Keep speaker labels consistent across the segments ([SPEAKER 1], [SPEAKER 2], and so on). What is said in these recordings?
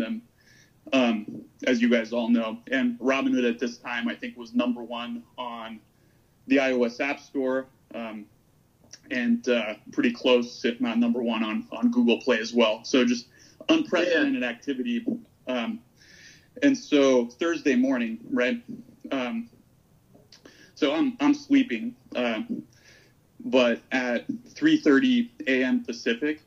[SPEAKER 1] them, um, as you guys all know. And Robinhood at this time, I think, was number one on the iOS App Store, um, and uh, pretty close, if not number one, on on Google Play as well. So just unprecedented yeah. activity. Um, and so Thursday morning, right? Um, so I'm I'm sleeping, um, but at 3:30 a.m. Pacific,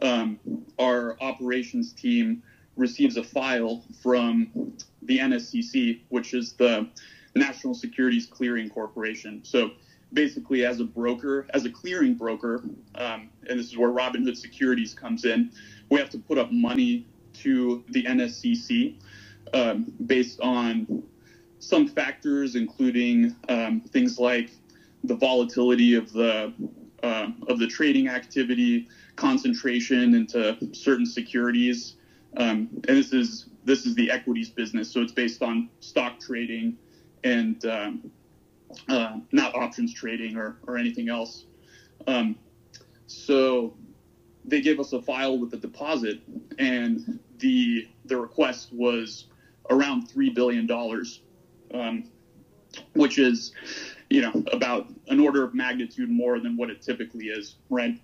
[SPEAKER 1] um, our operations team receives a file from the NSCC, which is the National Securities Clearing Corporation. So basically, as a broker, as a clearing broker, um, and this is where Robinhood Securities comes in, we have to put up money to the NSCC um, based on some factors, including um, things like the volatility of the uh, of the trading activity, concentration into certain securities, um, and this is this is the equities business, so it's based on stock trading and um, uh, not options trading or, or anything else. Um, so they gave us a file with a deposit, and the the request was around three billion dollars um, which is, you know, about an order of magnitude more than what it typically is, right?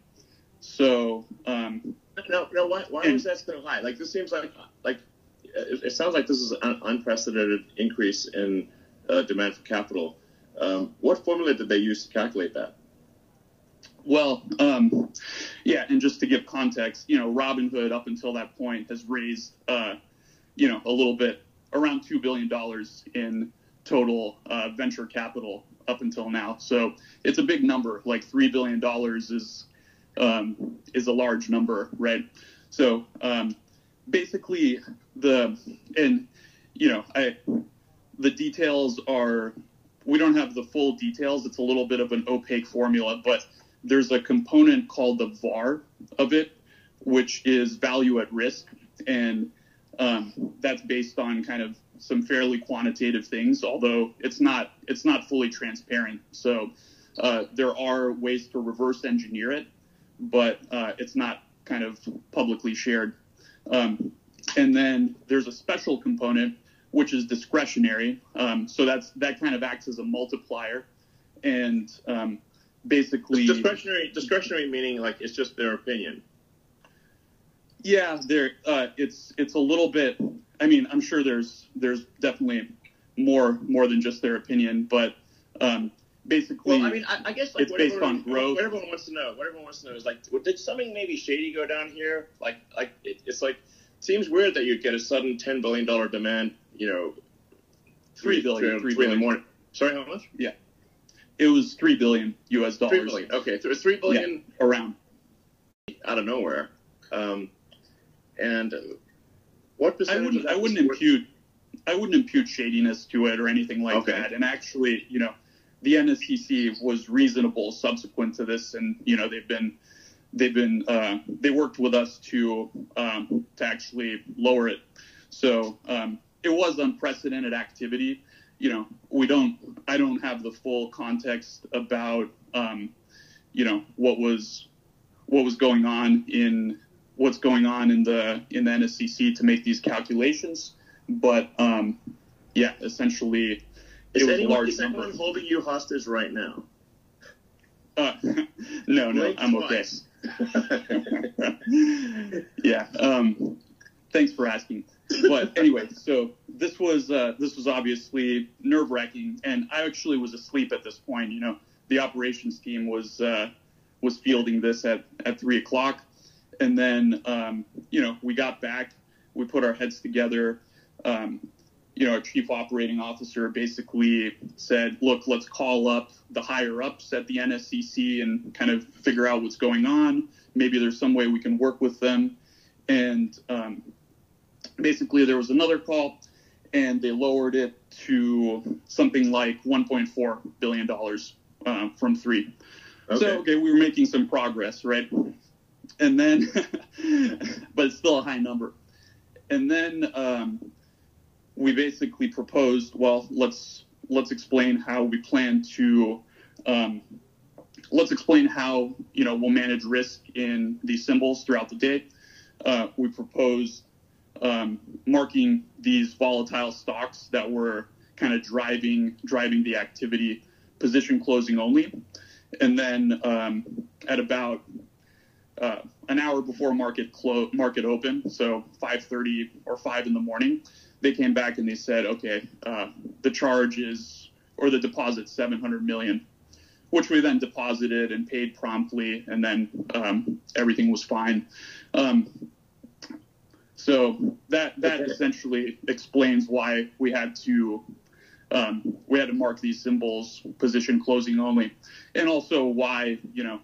[SPEAKER 1] So, um,
[SPEAKER 2] no, no, why, why and, was that so high? Like, this seems like, like, it, it sounds like this is an unprecedented increase in uh, demand for capital. Um, what formula did they use to calculate that?
[SPEAKER 1] Well, um, yeah, and just to give context, you know, Robinhood up until that point has raised, uh, you know, a little bit around two billion dollars in total uh, venture capital up until now. So it's a big number. Like three billion dollars is um, is a large number, right? So um, basically, the and you know, I the details are we don't have the full details. It's a little bit of an opaque formula, but there's a component called the VAR of it, which is value at risk, and um, that's based on kind of some fairly quantitative things, although it's not it's not fully transparent. So uh, there are ways to reverse engineer it, but uh, it's not kind of publicly shared. Um, and then there's a special component which is discretionary. Um, so that's that kind of acts as a multiplier, and um, basically
[SPEAKER 2] discretionary discretionary meaning like it's just their opinion.
[SPEAKER 1] Yeah, there. Uh, it's it's a little bit. I mean, I'm sure there's there's definitely more more than just their opinion, but um, basically,
[SPEAKER 2] well, I mean, I, I guess like
[SPEAKER 1] it's based on growth.
[SPEAKER 2] What everyone wants to know, what everyone wants to know is like, did something maybe shady go down here? Like, like it, it's like seems weird that you'd get a sudden ten billion dollar demand. You know,
[SPEAKER 1] three, three billion, three, three billion. in the morning.
[SPEAKER 2] Sorry, how much?
[SPEAKER 1] Yeah, it was three billion U.S. dollars.
[SPEAKER 2] Three billion. Okay, so it three billion
[SPEAKER 1] yeah, around
[SPEAKER 2] out of nowhere. Um, and what percentage?
[SPEAKER 1] I wouldn't. I wouldn't impute. I wouldn't impute shadiness to it or anything like okay. that. And actually, you know, the NSCC was reasonable subsequent to this, and you know, they've been they've been uh, they worked with us to um, to actually lower it. So um, it was unprecedented activity. You know, we don't. I don't have the full context about um, you know what was what was going on in what's going on in the in the NSCC to make these calculations. But um, yeah, essentially,
[SPEAKER 2] is it anyone, large is holding you hostage right now?
[SPEAKER 1] Uh, no, no, I'm okay. yeah. Um, thanks for asking. But anyway, so this was uh, this was obviously nerve wracking, and I actually was asleep at this point. You know, the operations team was uh, was fielding this at at three o'clock and then um, you know we got back, we put our heads together. Um, you know, our chief operating officer basically said, "Look, let's call up the higher ups at the NSCC and kind of figure out what's going on. Maybe there's some way we can work with them." And um, basically, there was another call, and they lowered it to something like 1.4 billion dollars uh, from three. Okay. So, okay, we were making some progress, right? and then, but it's still a high number. And then um, we basically proposed, well, let's let's explain how we plan to, um, let's explain how you know we'll manage risk in these symbols throughout the day. Uh, we proposed um, marking these volatile stocks that were kind of driving driving the activity, position closing only, and then um, at about uh, an hour before market clo- market open, so 5:30 or 5 in the morning, they came back and they said, okay, uh, the charge is or the deposit 700 million, which we then deposited and paid promptly, and then um, everything was fine. Um, so that that essentially explains why we had to um, we had to mark these symbols position closing only, and also why you know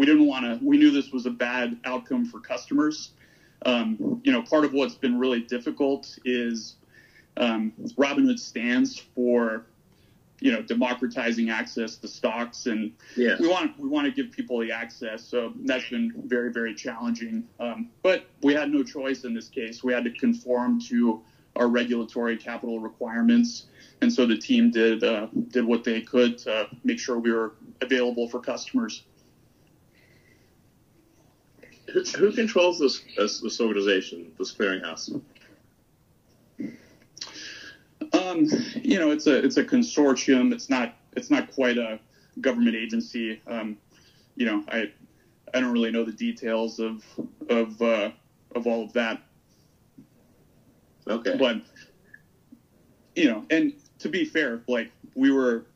[SPEAKER 1] we didn't want to. We knew this was a bad outcome for customers. Um, you know, part of what's been really difficult is um, Robinhood stands for you know democratizing access to stocks and yeah. we want we want to give people the access so that's been very very challenging um, but we had no choice in this case we had to conform to our regulatory capital requirements and so the team did uh, did what they could to make sure we were available for customers
[SPEAKER 2] who, who controls this, this this organization this clearinghouse
[SPEAKER 1] um, you know, it's a it's a consortium. It's not it's not quite a government agency. Um, you know, I I don't really know the details of of uh, of all of that.
[SPEAKER 2] Okay.
[SPEAKER 1] But you know, and to be fair, like we were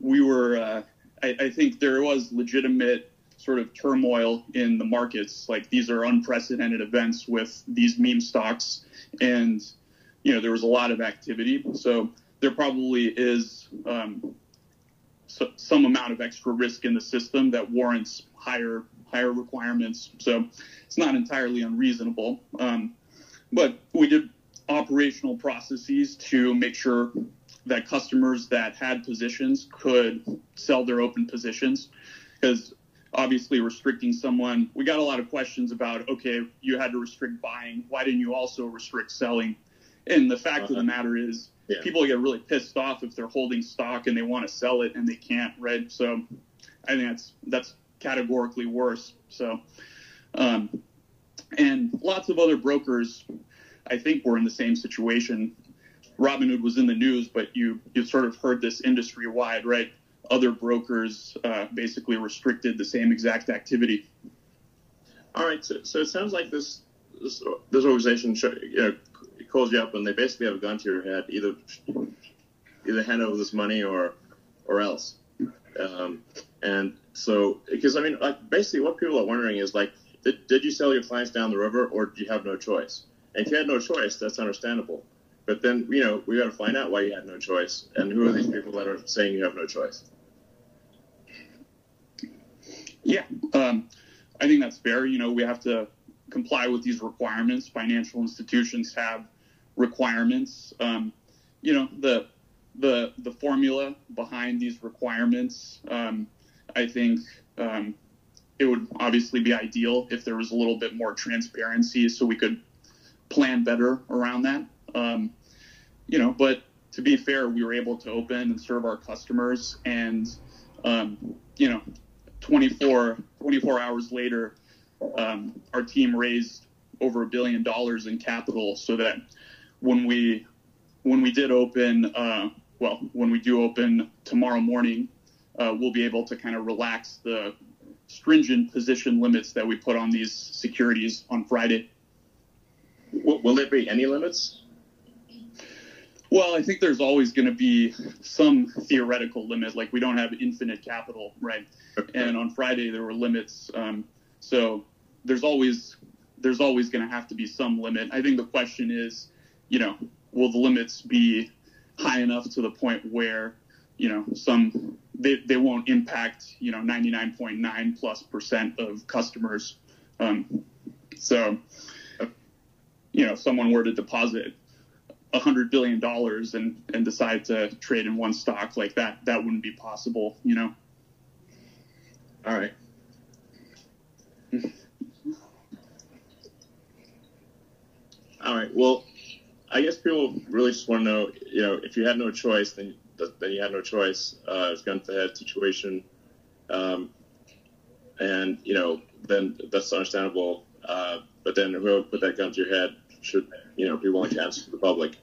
[SPEAKER 1] we were uh, I, I think there was legitimate sort of turmoil in the markets. Like these are unprecedented events with these meme stocks and you know, there was a lot of activity. So there probably is um, so, some amount of extra risk in the system that warrants higher higher requirements. So it's not entirely unreasonable. Um, but we did operational processes to make sure that customers that had positions could sell their open positions because obviously restricting someone we got a lot of questions about okay you had to restrict buying why didn't you also restrict selling and the fact uh-huh. of the uh-huh. matter is, yeah. people get really pissed off if they're holding stock and they want to sell it and they can't, right? So I think that's that's categorically worse. So, um, and lots of other brokers, I think, were in the same situation. Robinhood was in the news, but you you sort of heard this industry wide, right? Other brokers uh, basically restricted the same exact activity.
[SPEAKER 2] All right, so, so it sounds like this this, this organization you know, calls you up and they basically have a gun to your head, either either hand over this money or or else. Um, and so, because I mean, like basically, what people are wondering is like, did, did you sell your clients down the river, or did you have no choice? And if you had no choice, that's understandable. But then, you know, we got to find out why you had no choice, and who are these people that are saying you have no choice?
[SPEAKER 1] Yeah, um, I think that's fair. You know, we have to comply with these requirements. Financial institutions have requirements. Um, you know, the the the formula behind these requirements. Um, I think um, it would obviously be ideal if there was a little bit more transparency, so we could plan better around that. Um, you know, but to be fair, we were able to open and serve our customers, and um, you know, 24 24 hours later, um, our team raised over a billion dollars in capital so that when we when we did open, uh, well, when we do open tomorrow morning, uh, we'll be able to kind of relax the stringent position limits that we put on these securities on Friday.
[SPEAKER 2] Will, will there be any limits?
[SPEAKER 1] Well, I think there's always going to be some theoretical limit. Like we don't have infinite capital, right? Okay. And on Friday there were limits. Um, so there's always there's always going to have to be some limit. I think the question is, you know, will the limits be high enough to the point where, you know, some they, they won't impact, you know, 99.9 plus percent of customers. Um, so, you know, if someone were to deposit hundred billion dollars and, and decide to trade in one stock like that, that wouldn't be possible, you know?
[SPEAKER 2] All right. All right. Well, I guess people really just want to know, you know, if you had no choice, then then you had no choice. Uh, it's gun to head situation, um, and you know, then that's understandable. Uh, but then whoever put that gun to your head should you know be willing to answer to the public.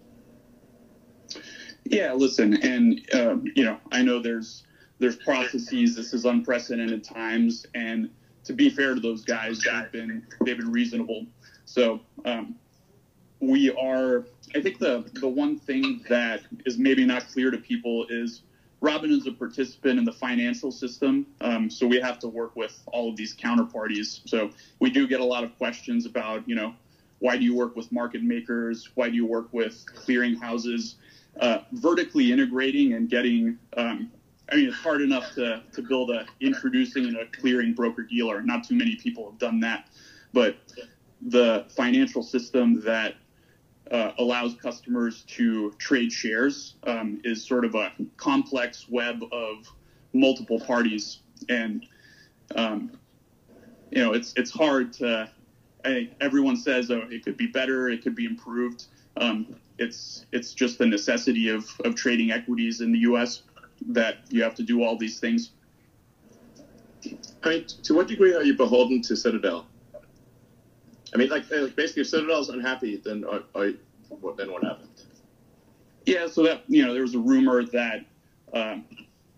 [SPEAKER 1] Yeah, listen, and um, you know, I know there's there's processes. This is unprecedented times, and to be fair to those guys, they've been they've been reasonable. So um, we are. I think the the one thing that is maybe not clear to people is Robin is a participant in the financial system, um, so we have to work with all of these counterparties. So we do get a lot of questions about, you know, why do you work with market makers? Why do you work with clearinghouses? Uh, vertically integrating and getting um, I mean, it's hard enough to, to build a introducing and a clearing broker dealer. Not too many people have done that. But the financial system that uh, allows customers to trade shares um, is sort of a complex web of multiple parties. And, um, you know, it's, it's hard to, I think everyone says, oh, it could be better, it could be improved. Um, it's, it's just the necessity of, of trading equities in the U.S that you have to do all these things.
[SPEAKER 2] I mean, to what degree are you beholden to Citadel? I mean, like, basically, if Citadel's unhappy, then are, are, what, then what happened?
[SPEAKER 1] Yeah, so that you know, there was a rumor that um,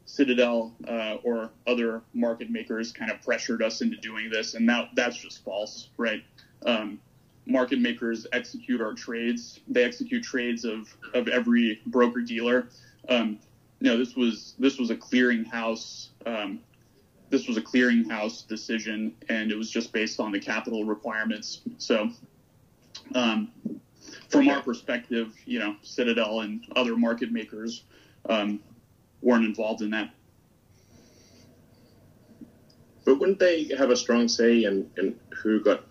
[SPEAKER 1] Citadel uh, or other market makers kind of pressured us into doing this, and that that's just false, right? Um, market makers execute our trades; they execute trades of of every broker dealer. Um, you know, this was this was a clearinghouse. Um, this was a clearinghouse decision, and it was just based on the capital requirements. So, um, from our perspective, you know, Citadel and other market makers um, weren't involved in that.
[SPEAKER 2] But wouldn't they have a strong say in, in who got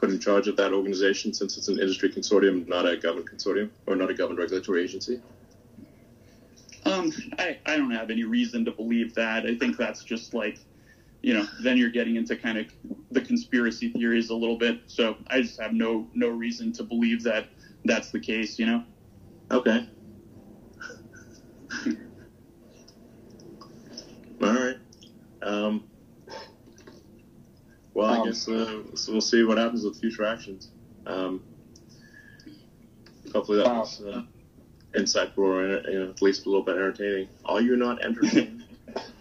[SPEAKER 2] put in charge of that organization since it's an industry consortium, not a government consortium, or not a government regulatory agency?
[SPEAKER 1] Um, I, I don't have any reason to believe that. I think that's just like, you know, then you're getting into kind of the conspiracy theories a little bit. So I just have no no reason to believe that that's the case. You know.
[SPEAKER 2] Okay. All right. Um, well, I um, guess uh, so we'll see what happens with future actions. Um, hopefully that was. Uh, insightful or you know, at least a little bit entertaining. Are you not entertained?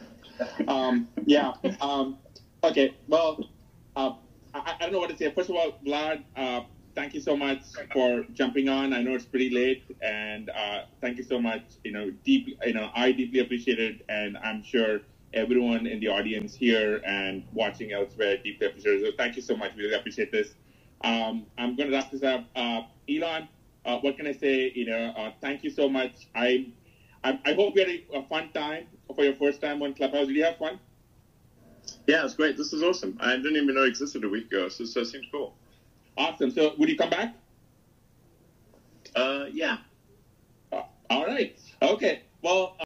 [SPEAKER 3] um, yeah. Um, okay. Well, uh, I, I, don't know what to say. First of all, Vlad, uh, thank you so much for jumping on. I know it's pretty late, and uh, thank you so much. You know, deep. You know, I deeply appreciate it, and I'm sure everyone in the audience here and watching elsewhere deeply appreciate it. So thank you so much. We really appreciate this. Um, I'm going to wrap this up. Uh, Elon, uh, what can I say? You know, uh, thank you so much. I, I, I hope you had a, a, fun time for your first time on Clubhouse. Did you have fun?
[SPEAKER 2] Yeah, it's great. This is awesome. I didn't even know it existed a week ago, so, so it seems cool.
[SPEAKER 3] Awesome. So, would you come back?
[SPEAKER 2] Uh, yeah.
[SPEAKER 3] Uh, all right. Okay. Well.